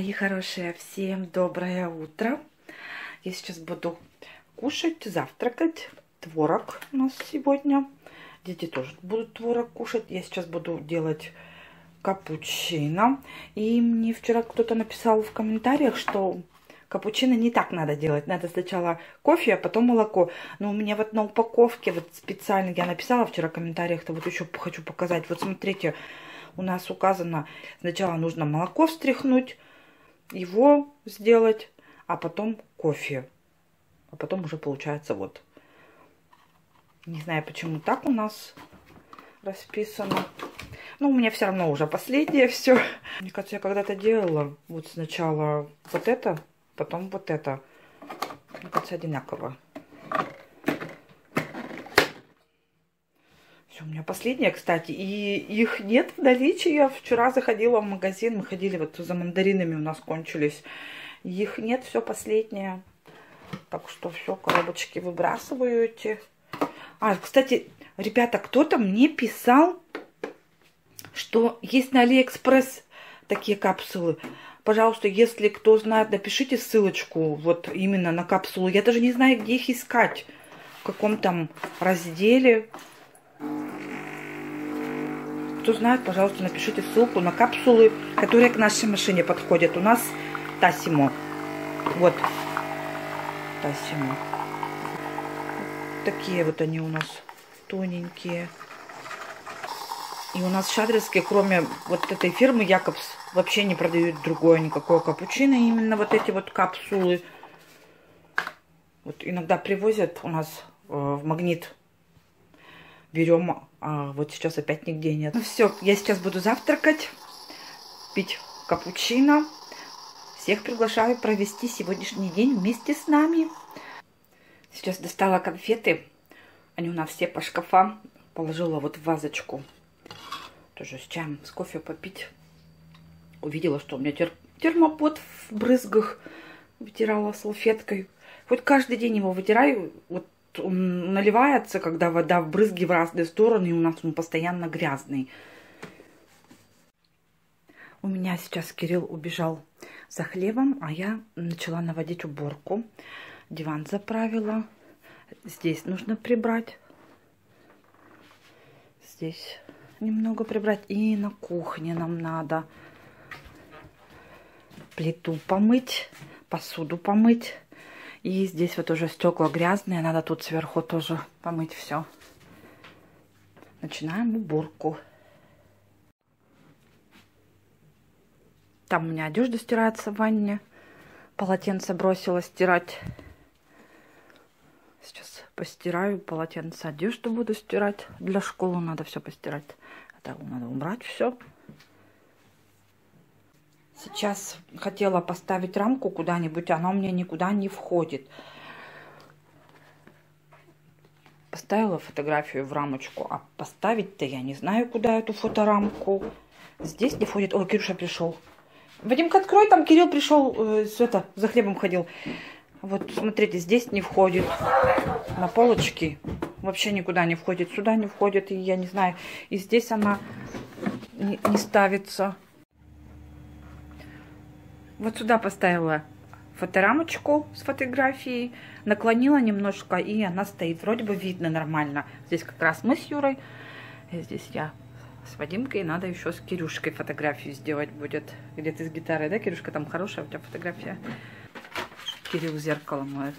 Мои хорошие, всем доброе утро. Я сейчас буду кушать, завтракать. Творог у нас сегодня. Дети тоже будут творог кушать. Я сейчас буду делать капучино. И мне вчера кто-то написал в комментариях, что капучино не так надо делать. Надо сначала кофе, а потом молоко. Но у меня вот на упаковке вот специально я написала вчера в комментариях, то вот еще хочу показать. Вот смотрите, у нас указано, сначала нужно молоко встряхнуть, его сделать, а потом кофе. А потом уже получается вот. Не знаю, почему так у нас расписано. Но у меня все равно уже последнее все. Мне кажется, я когда-то делала вот сначала вот это, потом вот это. Мне кажется, одинаково. У меня последнее, кстати, и их нет в наличии. Я вчера заходила в магазин, мы ходили вот за мандаринами, у нас кончились. Их нет, все последнее. Так что все, коробочки выбрасываю эти. А, кстати, ребята, кто-то мне писал, что есть на Алиэкспресс такие капсулы. Пожалуйста, если кто знает, напишите ссылочку вот именно на капсулу. Я даже не знаю, где их искать. В каком там разделе. Кто знает, пожалуйста, напишите ссылку на капсулы, которые к нашей машине подходят. У нас Тасимо. Вот. Тасимо. Такие вот они у нас тоненькие. И у нас в Шадриске, кроме вот этой фирмы Якобс, вообще не продают другое никакое капучино. Именно вот эти вот капсулы. Вот иногда привозят у нас э, в магнит берем, а вот сейчас опять нигде нет. Ну все, я сейчас буду завтракать, пить капучино. Всех приглашаю провести сегодняшний день вместе с нами. Сейчас достала конфеты. Они у нас все по шкафам. Положила вот в вазочку. Тоже с чаем, с кофе попить. Увидела, что у меня тер термопод в брызгах. Вытирала салфеткой. Вот каждый день его вытираю. Вот наливается, когда вода в брызги в разные стороны, и у нас он постоянно грязный. У меня сейчас Кирилл убежал за хлебом, а я начала наводить уборку. Диван заправила. Здесь нужно прибрать. Здесь немного прибрать. И на кухне нам надо плиту помыть, посуду помыть. И здесь вот уже стекла грязные, надо тут сверху тоже помыть все. Начинаем уборку. Там у меня одежда стирается в ванне. Полотенце бросила стирать. Сейчас постираю полотенце, одежду буду стирать. Для школы надо все постирать. Это надо убрать все. Сейчас хотела поставить рамку куда-нибудь, она у меня никуда не входит. Поставила фотографию в рамочку, а поставить-то я не знаю, куда эту фоторамку. Здесь не входит. О, Кирюша пришел. Вадимка, открой, там Кирилл пришел, э, это, за хлебом ходил. Вот, смотрите, здесь не входит. На полочке вообще никуда не входит. Сюда не входит, и я не знаю. И здесь она не, не ставится. Вот сюда поставила фоторамочку с фотографией, наклонила немножко, и она стоит. Вроде бы видно нормально. Здесь как раз мы с Юрой, здесь я с Вадимкой. Надо еще с Кирюшкой фотографию сделать будет. Где ты с гитарой, да, Кирюшка? Там хорошая у тебя фотография. Кирилл зеркало моет.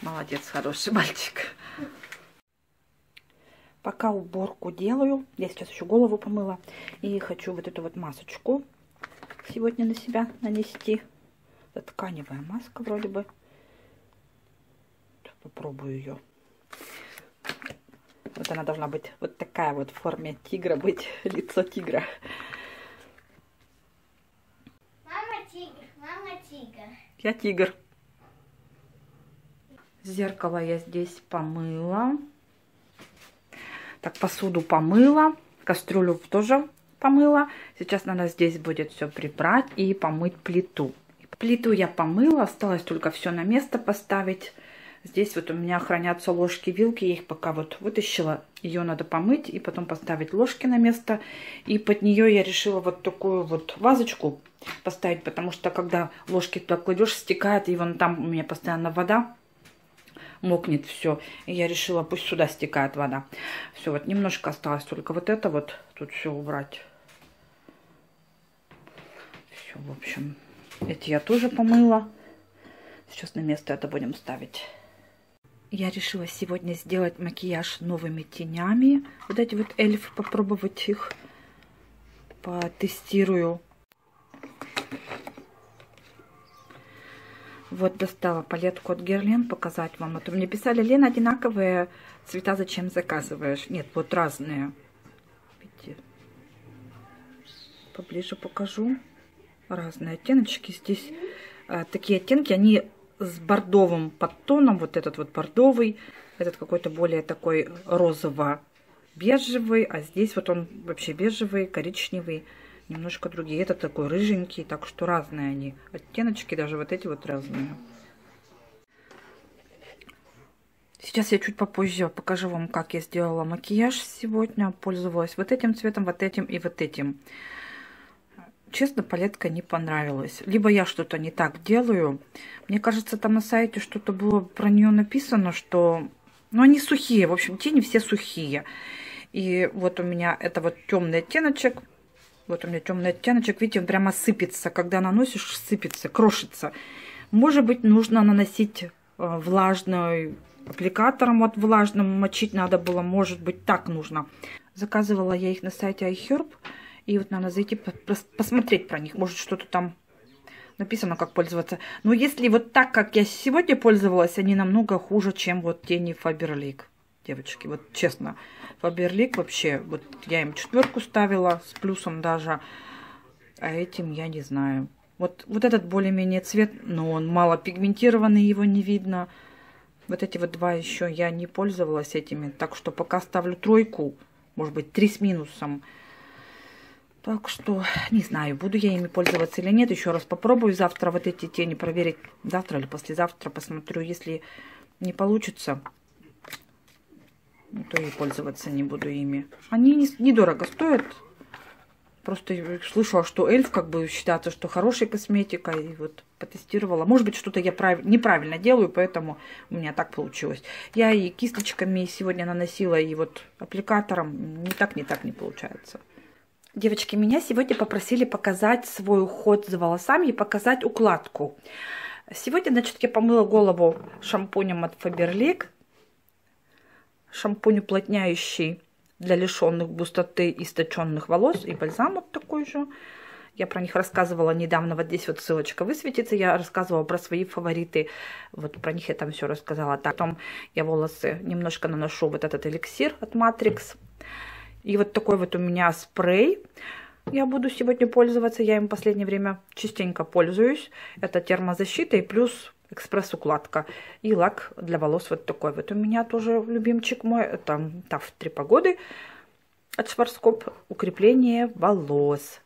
Молодец, хороший мальчик. Пока уборку делаю, я сейчас еще голову помыла, и хочу вот эту вот масочку сегодня на себя нанести. Это тканевая маска вроде бы. Сейчас попробую ее. Вот она должна быть вот такая вот в форме тигра быть, лицо тигра. Мама тигр, мама тигр. Я тигр. Зеркало я здесь помыла. Так, посуду помыла. Кастрюлю тоже помыла. Сейчас надо здесь будет все прибрать и помыть плиту. Плиту я помыла, осталось только все на место поставить. Здесь вот у меня хранятся ложки, вилки, я их пока вот вытащила. Ее надо помыть и потом поставить ложки на место. И под нее я решила вот такую вот вазочку поставить, потому что когда ложки туда кладешь, стекает, и вон там у меня постоянно вода мокнет все. И я решила, пусть сюда стекает вода. Все, вот немножко осталось только вот это вот тут все убрать. Все, в общем, эти я тоже помыла. Сейчас на место это будем ставить. Я решила сегодня сделать макияж новыми тенями. Вот эти вот эльфы, попробовать их. Потестирую. Вот достала палетку от Герлен показать вам. А то мне писали, Лена, одинаковые цвета зачем заказываешь? Нет, вот разные. Поближе покажу. Разные оттеночки. Здесь а, такие оттенки, они с бордовым подтоном. Вот этот вот бордовый. Этот какой-то более такой розово-бежевый. А здесь вот он вообще бежевый, коричневый немножко другие. Это такой рыженький, так что разные они. Оттеночки даже вот эти вот разные. Сейчас я чуть попозже покажу вам, как я сделала макияж сегодня. Пользовалась вот этим цветом, вот этим и вот этим. Честно, палетка не понравилась. Либо я что-то не так делаю. Мне кажется, там на сайте что-то было про нее написано, что... Ну, они сухие. В общем, тени все сухие. И вот у меня это вот темный оттеночек. Вот у меня темный оттеночек. Видите, он прямо сыпется. Когда наносишь, сыпется, крошится. Может быть, нужно наносить э, влажный аппликатором вот влажным мочить надо было. Может быть, так нужно. Заказывала я их на сайте iHerb. И вот надо зайти посмотреть про них. Может, что-то там написано, как пользоваться. Но если вот так, как я сегодня пользовалась, они намного хуже, чем вот тени Faberlic. Девочки, вот честно. Фаберлик вообще, вот я им четверку ставила с плюсом даже, а этим я не знаю. Вот, вот этот более-менее цвет, но он мало пигментированный, его не видно. Вот эти вот два еще я не пользовалась этими, так что пока ставлю тройку, может быть три с минусом. Так что не знаю, буду я ими пользоваться или нет. Еще раз попробую завтра вот эти тени проверить. Завтра или послезавтра посмотрю. Если не получится, то и пользоваться не буду ими. Они не, недорого стоят. Просто слышала, что эльф как бы считается, что хорошая косметика. И вот потестировала. Может быть, что-то я прав... неправильно делаю, поэтому у меня так получилось. Я и кисточками сегодня наносила, и вот аппликатором. Не так, не так не получается. Девочки, меня сегодня попросили показать свой уход за волосами и показать укладку. Сегодня, значит, я помыла голову шампунем от Faberlic шампунь уплотняющий для лишенных густоты и источенных волос. И бальзам вот такой же. Я про них рассказывала недавно. Вот здесь вот ссылочка высветится. Я рассказывала про свои фавориты. Вот про них я там все рассказала. Так, потом я волосы немножко наношу вот этот эликсир от Matrix. И вот такой вот у меня спрей. Я буду сегодня пользоваться. Я им в последнее время частенько пользуюсь. Это термозащита и плюс экспресс-укладка. И лак для волос вот такой. Вот у меня тоже любимчик мой. Это ТАФ три погоды от Шварцкоп. Укрепление волос.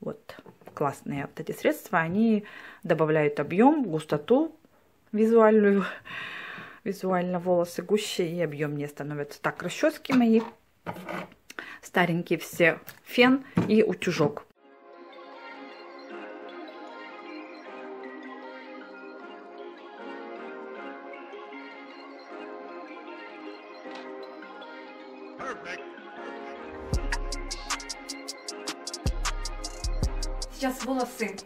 Вот классные вот эти средства. Они добавляют объем, густоту визуальную. Визуально волосы гуще и объемнее становятся. Так, расчески мои старенькие все. Фен и утюжок. Сейчас волосы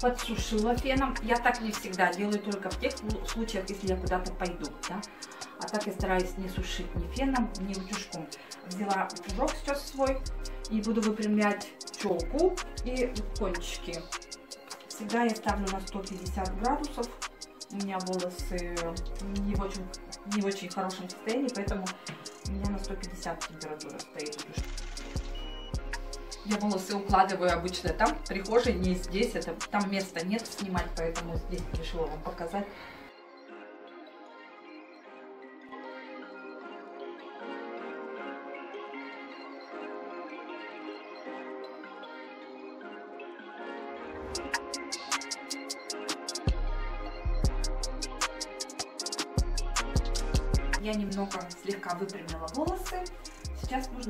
подсушила феном. Я так не всегда делаю, только в тех случаях, если я куда-то пойду. Да? Так я стараюсь не сушить ни феном, ни утюжком. Взяла утюжок сейчас свой и буду выпрямлять челку и кончики. Всегда я ставлю на 150 градусов. У меня волосы не в очень, не в очень хорошем состоянии, поэтому у меня на 150 температура стоит. Я волосы укладываю обычно там, в прихожей, не здесь. Это, там места нет снимать, поэтому здесь решила вам показать.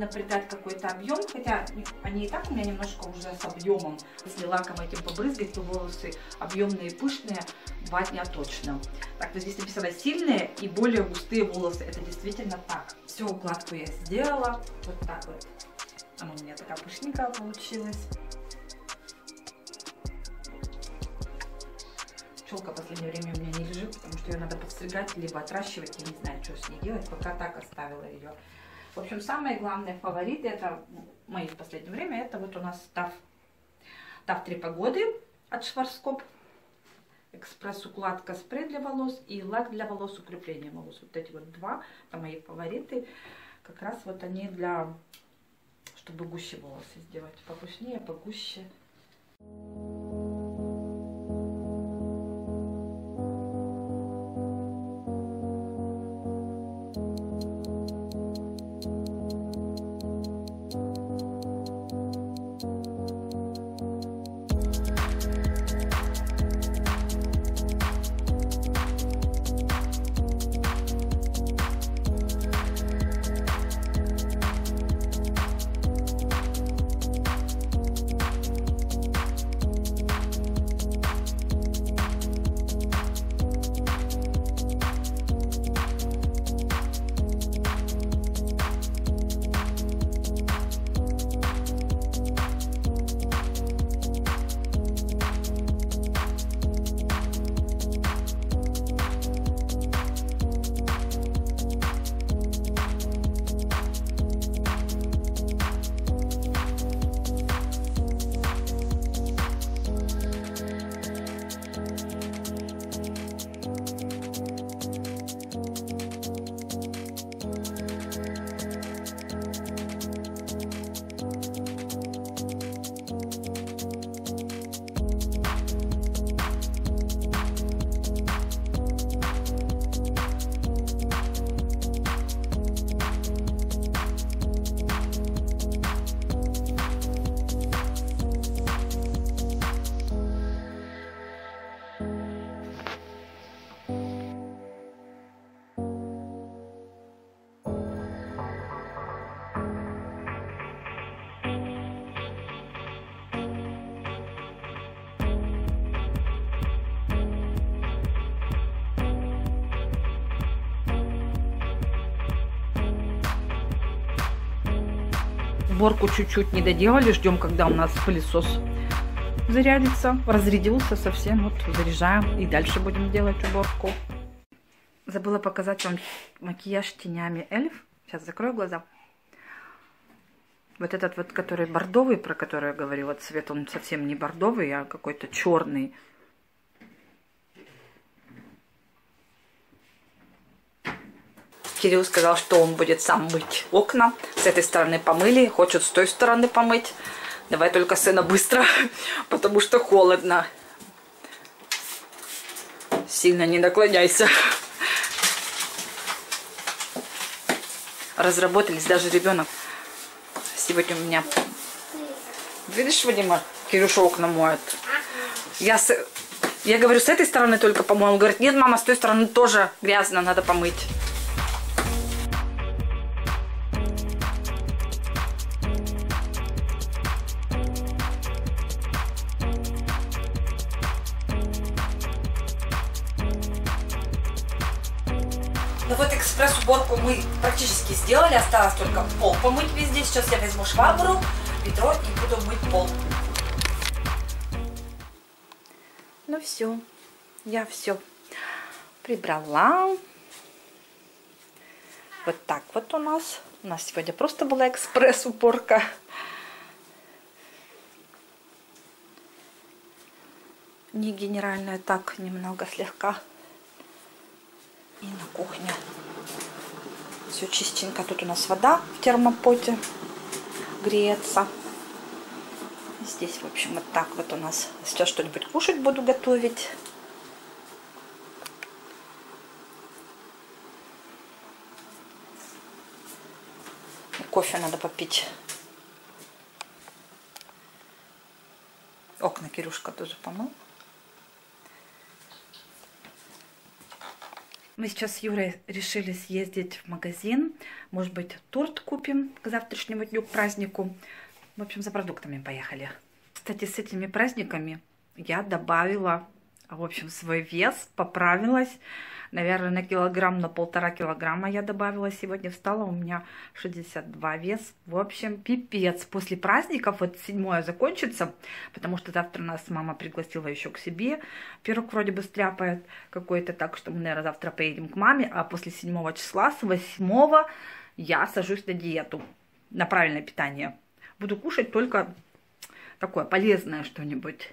Нужно какой-то объем, хотя они и так у меня немножко уже с объемом. Если лаком этим побрызгать, то волосы объемные и пышные два дня точно. Так, вот здесь написано сильные и более густые волосы. Это действительно так. Всю укладку я сделала. Вот так вот. Она у меня такая пышненькая получилась. Челка в последнее время у меня не лежит, потому что ее надо подстригать, либо отращивать. Я не знаю, что с ней делать. Пока так оставила ее. В общем, самые главные фавориты, это мои в последнее время, это вот у нас TAF, TAF 3 погоды от Шварскоп. Экспресс-укладка спрей для волос и лак для волос, укрепление волос. Вот эти вот два, это мои фавориты. Как раз вот они для, чтобы гуще волосы сделать. Попушнее, погуще. Уборку чуть-чуть не доделали. Ждем, когда у нас пылесос зарядится. Разрядился совсем. Вот заряжаем. И дальше будем делать уборку. Забыла показать вам макияж тенями эльф. Сейчас закрою глаза. Вот этот вот, который бордовый, про который я говорила, цвет, он совсем не бордовый, а какой-то черный. Кирилл сказал, что он будет сам мыть окна. С этой стороны помыли, хочет с той стороны помыть. Давай только, сына, быстро, потому что холодно. Сильно не наклоняйся. Разработались даже ребенок. Сегодня у меня... Видишь, Вадима, Кирюша окна моет. Я, с... я говорю, с этой стороны только помою. Он говорит, нет, мама, с той стороны тоже грязно, надо помыть. Ну вот экспресс-уборку мы практически сделали. Осталось только пол помыть везде. Сейчас я возьму швабру, ведро и буду мыть пол. Ну все, я все прибрала. Вот так вот у нас. У нас сегодня просто была экспресс-уборка. Не генеральная, так немного слегка и на кухне. Все чистенько. Тут у нас вода в термопоте греется. Здесь, в общем, вот так вот у нас. Сейчас что-нибудь кушать буду готовить. Кофе надо попить. Окна Кирюшка тоже помыл. Мы сейчас с Юрой решили съездить в магазин. Может быть, торт купим к завтрашнему дню, к празднику. В общем, за продуктами поехали. Кстати, с этими праздниками я добавила, в общем, свой вес, поправилась наверное, на килограмм, на полтора килограмма я добавила. Сегодня встала, у меня 62 вес. В общем, пипец. После праздников, вот седьмое закончится, потому что завтра нас мама пригласила еще к себе. Пирог вроде бы стряпает какой-то, так что мы, наверное, завтра поедем к маме. А после седьмого числа, с восьмого, я сажусь на диету, на правильное питание. Буду кушать только такое полезное что-нибудь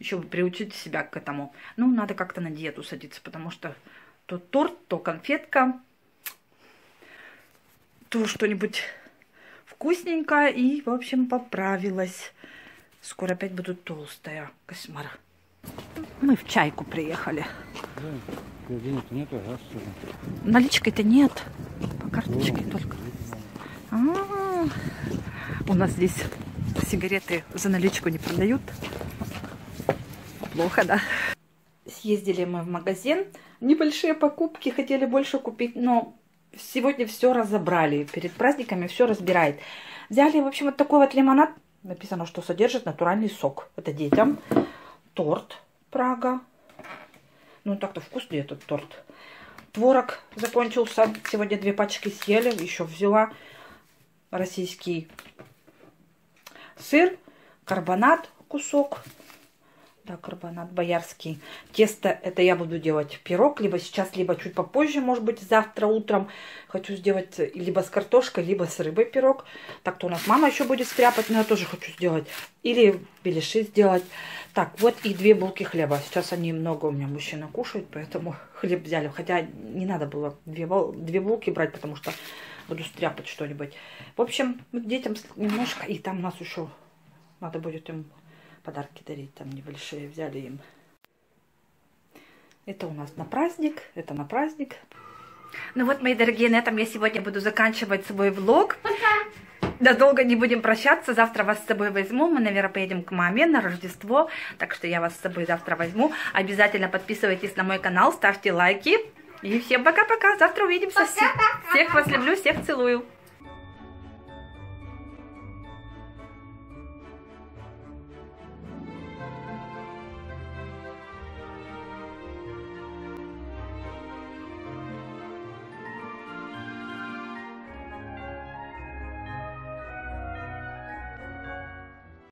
еще бы приучить себя к этому. Ну, надо как-то на диету садиться, потому что то торт, то конфетка, то что-нибудь вкусненькое. И, в общем, поправилась. Скоро опять буду толстая. Кошмар. Мы в чайку приехали. Да, денег нету, раз Наличкой-то нет. По карточке только. А -а -а. У нас здесь сигареты за наличку не продают плохо, да? Съездили мы в магазин. Небольшие покупки, хотели больше купить, но сегодня все разобрали. Перед праздниками все разбирает. Взяли, в общем, вот такой вот лимонад. Написано, что содержит натуральный сок. Это детям. Торт Прага. Ну, так-то вкусный этот торт. Творог закончился. Сегодня две пачки съели. Еще взяла российский сыр, карбонат кусок да, карбонат боярский. Тесто это я буду делать пирог, либо сейчас, либо чуть попозже, может быть, завтра утром. Хочу сделать либо с картошкой, либо с рыбой пирог. Так-то у нас мама еще будет стряпать, но я тоже хочу сделать. Или беляши сделать. Так, вот и две булки хлеба. Сейчас они много у меня мужчина кушают, поэтому хлеб взяли. Хотя не надо было две, две булки брать, потому что буду стряпать что-нибудь. В общем, детям немножко, и там у нас еще надо будет им подарки дарить, там небольшие взяли им. Это у нас на праздник, это на праздник. Ну вот, мои дорогие, на этом я сегодня буду заканчивать свой влог. Пока! Да долго не будем прощаться, завтра вас с собой возьму, мы, наверное, поедем к маме на Рождество, так что я вас с собой завтра возьму. Обязательно подписывайтесь на мой канал, ставьте лайки. И всем пока-пока, завтра увидимся. Пока, всех, всех вас люблю, всех целую.